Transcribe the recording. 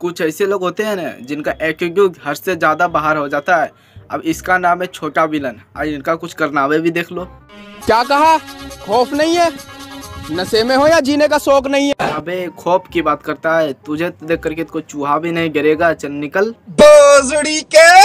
कुछ ऐसे लोग होते हैं ना जिनका एटीट्यूड हर से ज़्यादा बाहर हो जाता है। अब इसका नाम है छोटा विलन। आज इनका कुछ करनावे भी देख लो। क्या कहा? खौफ नहीं है? नशे में हो या जीने का शौक नहीं है? अबे खौफ की बात करता है। तुझे तो देख करके तो चूहा भी नहीं गिरेगा। चल निकल। के